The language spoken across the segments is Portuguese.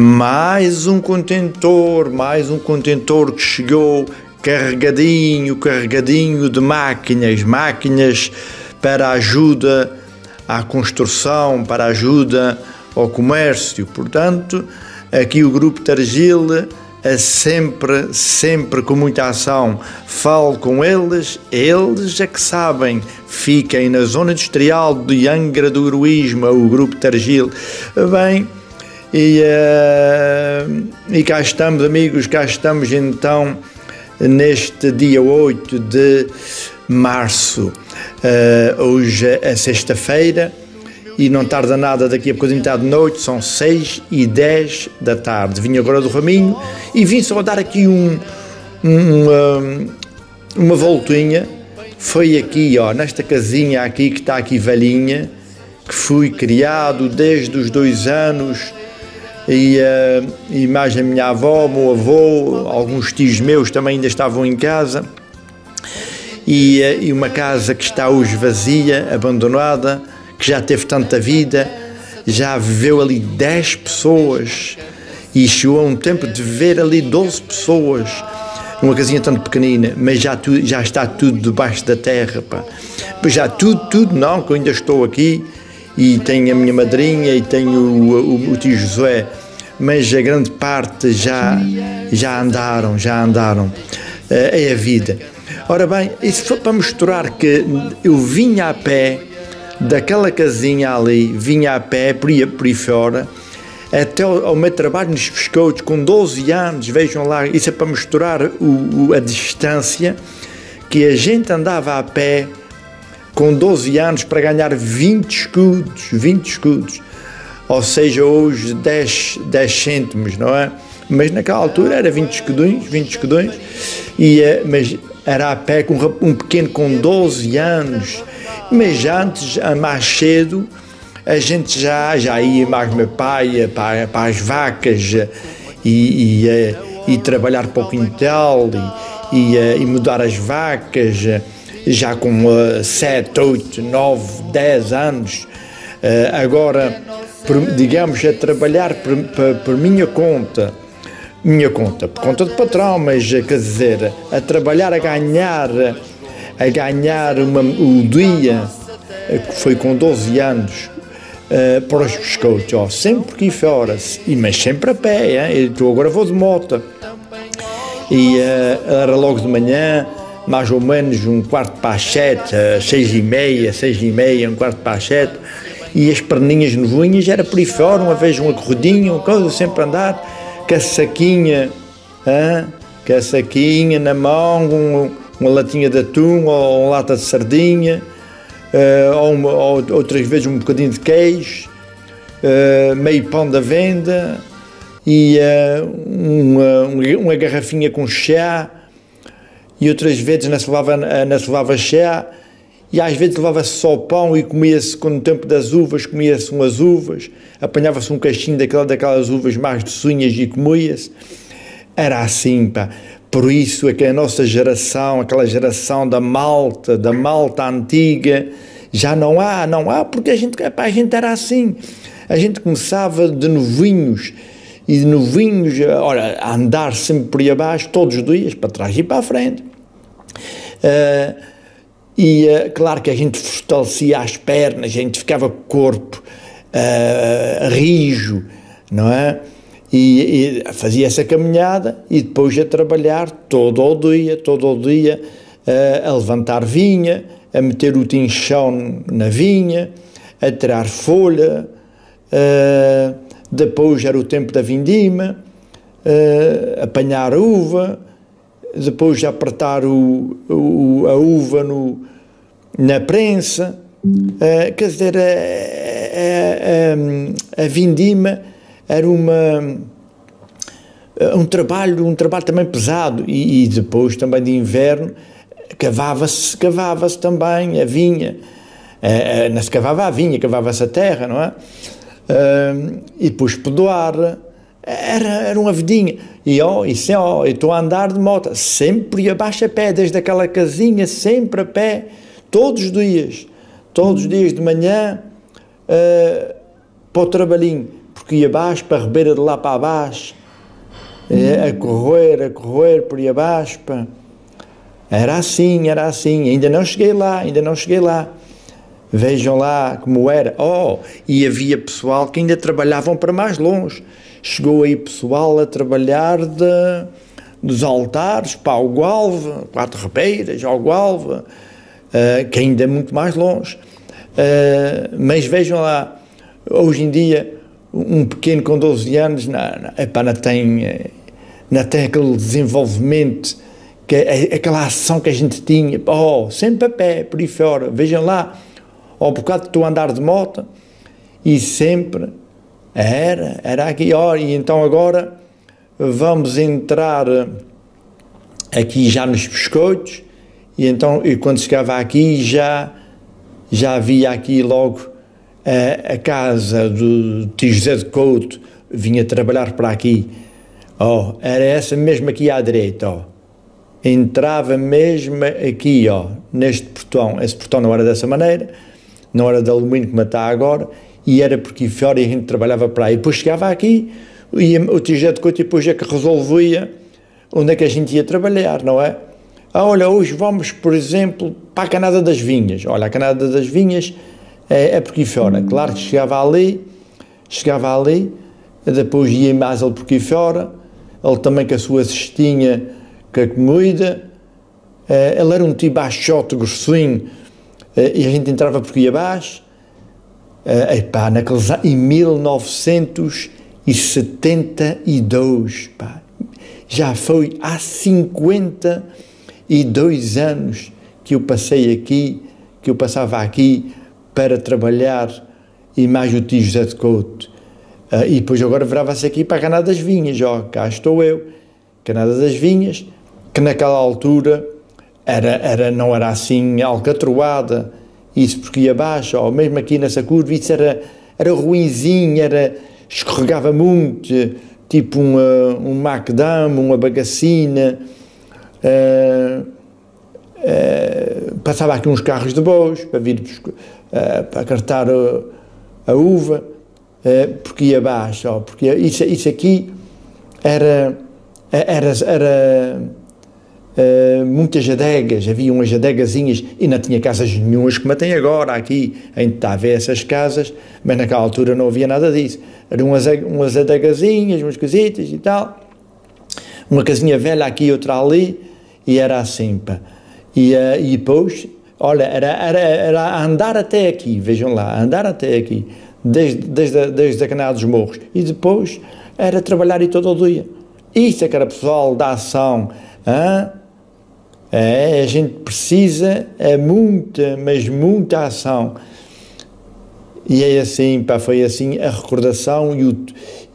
mais um contentor, mais um contentor que chegou carregadinho, carregadinho de máquinas, máquinas para ajuda à construção, para ajuda ao comércio. Portanto, aqui o Grupo Targil é sempre, sempre com muita ação. Falo com eles, eles é que sabem. Fiquem na zona industrial de Angra do Heroísmo, o Grupo Targil. Bem, e, uh, e cá estamos, amigos, cá estamos então neste dia 8 de março. Uh, hoje é sexta-feira e não tarda nada daqui a bocadinho de noite, são 6 e 10 da tarde. Vim agora do Raminho e vim só dar aqui um, um, uma, uma voltinha. Foi aqui, ó, nesta casinha aqui que está aqui velhinha, que fui criado desde os dois anos e, uh, e mais a minha avó, meu avô, alguns tios meus também ainda estavam em casa. E, uh, e uma casa que está hoje vazia, abandonada, que já teve tanta vida, já viveu ali 10 pessoas e chegou a um tempo de viver ali 12 pessoas numa casinha tanto pequenina, mas já, tu, já está tudo debaixo da terra, pá. Já tudo, tudo não, que eu ainda estou aqui e tenho a minha madrinha e tenho o, o, o tio Josué, mas a grande parte já, já andaram, já andaram. É a vida. Ora bem, isso foi para mostrar que eu vinha a pé daquela casinha ali, vinha a pé, por aí, por aí fora, até ao, ao meu trabalho nos pescoços, com 12 anos, vejam lá, isso é para mostrar o, o, a distância que a gente andava a pé com 12 anos para ganhar 20 escudos, 20 escudos, ou seja, hoje 10, 10 cêntimos, não é? Mas naquela altura era 20 escudões, 20 escudões, e, eh, mas era a pé com um pequeno com 12 anos, mas antes, mais cedo, a gente já, já ia mais meu pai para, para as vacas e, e, eh, e trabalhar para o quintal e, e, eh, e mudar as vacas já com 7, 8, 9, 10 anos. Uh, agora, por, digamos, a trabalhar por, por, por, minha conta, minha conta, por conta de patrão, mas quer dizer, a trabalhar, a ganhar a ganhar uma, o dia, eh, que foi com 12 anos, uh, para os biscoitos, ó, sempre que fora, e, mas sempre a pé, hein? eu agora vou de moto. E uh, era logo de manhã, mais ou menos um quarto para as sete, uh, seis e meia, seis e meia, um quarto para as sete, e as perninhas novinhas era por aí fora, uma vez uma corridinha, uma coisa, sempre andar, com a saquinha, hein? com a saquinha na mão, um, uma latinha de atum ou uma lata de sardinha, uh, ou, uma, ou, outras vezes um bocadinho de queijo, uh, meio pão da venda e uh, uma, uma, garrafinha com chá e outras vezes não se levava, não se levava chá e às vezes levava-se só pão e comia-se, com o tempo das uvas, comia-se umas uvas, apanhava-se um caixinho daquela, daquelas uvas mais docinhas e comia-se. Era assim, pá. Por isso é que a nossa geração, aquela geração da malta, da malta antiga, já não há, não há, porque a gente, a gente era assim. A gente começava de novinhos, e de novinhos, ora, a andar sempre por aí abaixo, todos os dias, para trás e para a frente. Uh, e uh, claro que a gente fortalecia as pernas, a gente ficava corpo uh, rijo, não é? E, e, fazia essa caminhada e depois a trabalhar todo o dia, todo o dia, a levantar vinha, a meter o tinchão na vinha, a tirar folha, depois era o tempo da vindima, apanhar uva, depois apertar o, o, a uva no, na prensa, quer dizer, a, a, a, a vindima era uma um trabalho, um trabalho também pesado e, e depois também de inverno cavava-se, cavava-se também a vinha, uh, não se cavava a vinha, cavava-se a terra, não é? Uh, e depois pedoar, era, era uma vidinha, e ó, oh, isso é, ó, oh, estou a andar de moto, sempre abaixo a pé, desde aquela casinha, sempre a pé, todos os dias, todos os dias de manhã, uh, para o trabalhinho, porque ia abaixo, para a ribeira de lá para abaixo, é, a correr, a correr por aí abaixo. Era assim, era assim. Ainda não cheguei lá, ainda não cheguei lá. Vejam lá como era. Oh, e havia pessoal que ainda trabalhavam para mais longe. Chegou aí pessoal a trabalhar de, dos altares para o Gualva, Quatro Ribeiras, ao Gualva, uh, que ainda é muito mais longe. Uh, mas vejam lá, hoje em dia, um pequeno com 12 anos não, não, epá, não, tem, eh, não tem aquele desenvolvimento, que, é, aquela ação que a gente tinha. Oh, sempre a pé, por aí fora. Vejam lá, ao bocado estou a andar de moto e sempre era, era aqui. Oh, e então agora vamos entrar aqui já nos biscoitos e então e quando chegava aqui já já havia aqui logo a, a casa do tio José de Couto vinha trabalhar para aqui oh, era essa mesmo aqui à direita oh. entrava mesmo aqui ó, neste portão esse portão não era dessa maneira não era de alumínio como está agora e era porque fora a gente trabalhava para aí depois chegava aqui e o José de Couto depois é que resolvia onde é que a gente ia trabalhar, não é? Ah, olha, hoje vamos, por exemplo, para a Canada das Vinhas. Olha, a Canada das Vinhas é, é por aqui fora. Claro que chegava ali, chegava ali, depois ia mais ele por aqui fora, ele também com a sua cestinha, com a comida. Eh, ele era um tipo baixote, grossinho, e a gente entrava por abaixo. Uh, epá, naqueles, em 1972, pá, já foi há 52 anos que eu passei aqui, que eu passava aqui para trabalhar e mais o tio José de Couto. Uh, e depois agora virava-se aqui para a Canada das Vinhas, ó, cá estou eu, Canada das Vinhas, que naquela altura era, era, não era assim alcatroada, isso porque ia abaixo, ó, mesmo aqui nessa curva, isso era, era ruinzinho, era, escorregava muito, tipo uma, um macadam, uma bagacina, uh, uh, passava aqui uns carros de bois para vir uh, para cartar a, a uva, porque ia abaixo, ó, porque isso, isso aqui era, era, era uh, muitas adegas, havia umas adegazinhas e não tinha casas nenhumas como tem agora aqui, ainda está a ver essas casas, mas naquela altura não havia nada disso. Eram umas, umas adegazinhas, umas cositas e tal, uma casinha velha aqui, outra ali, e era assim, pá. E, uh, e depois, olha, era, era, era andar até aqui, vejam lá, andar até aqui, desde, desde, a, desde a Canal dos Morros, e depois era trabalhar e todo o dia. Isso é que era pessoal da ação, hein? É, a gente precisa é muita, mas muita ação. E é assim, pá, foi assim a recordação e, o,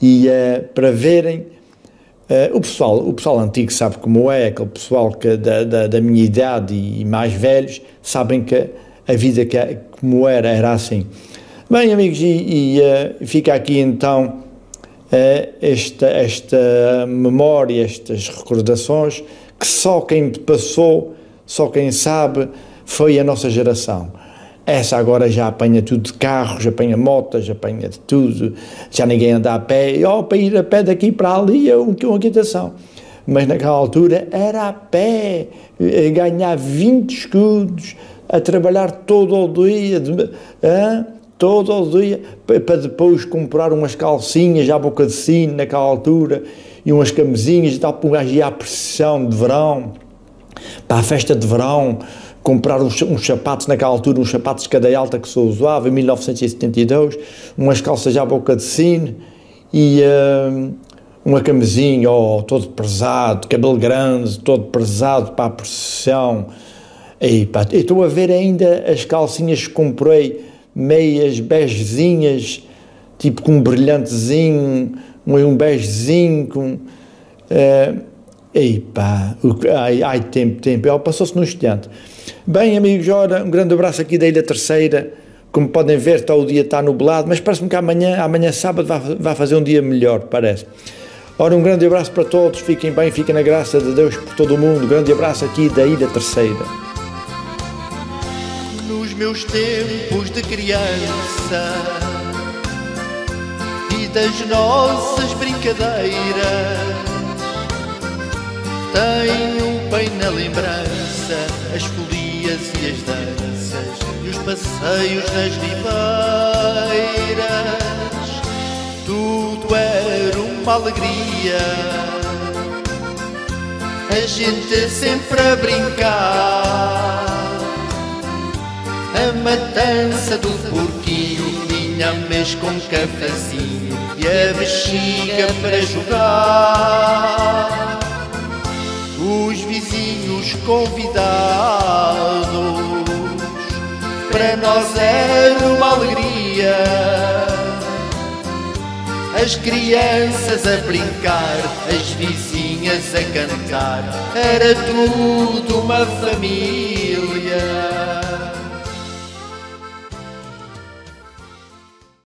e uh, para verem uh, o pessoal, o pessoal antigo sabe como é, aquele pessoal que da, da, da minha idade e mais velhos sabem que a vida que, como era, era assim. Bem, amigos, e, e uh, fica aqui então esta, esta memória, estas recordações que só quem passou, só quem sabe, foi a nossa geração. Essa agora já apanha tudo de carros, apanha motas, apanha de tudo, já ninguém anda a pé, e oh, para ir a pé daqui para ali é uma quitação. Mas naquela altura era a pé, a ganhar 20 escudos, a trabalhar todo o dia, de? Todo o dia, para depois comprar umas calcinhas à boca de sino naquela altura e umas camisinhas e tal, para um gajo ir à pressão de verão, para a festa de verão, comprar uns, uns, sapatos naquela altura, uns sapatos de cadeia alta que só usava, em 1972, umas calças à boca de sino e uh, uma camisinha, oh, todo pesado, cabelo grande, todo pesado para a procissão. E estou a ver ainda as calcinhas que comprei, meias begezinhas, tipo com um brilhantezinho, um, beijinho, com. Uh, ei pá, ai, ai, tempo, tempo, passou-se num instante. Bem, amigos, ora, um grande abraço aqui da Ilha Terceira. Como podem ver, está, o dia está nublado, mas parece-me que amanhã, amanhã sábado, vai, vai fazer um dia melhor, parece. Ora, um grande abraço para todos, fiquem bem, fiquem na graça de Deus por todo o mundo. Grande abraço aqui da Ilha Terceira. Meus tempos de criança das nossas brincadeiras. Tenho bem na lembrança as folias e as danças e os passeios nas ribeiras. Tudo era uma alegria. A gente sempre a brincar. A matança do porquinho vinha mês com cafezinho e a bexiga para jogar. Os vizinhos convidados, para nós era uma alegria. As crianças a brincar, as vizinhas a cantar, era tudo uma família.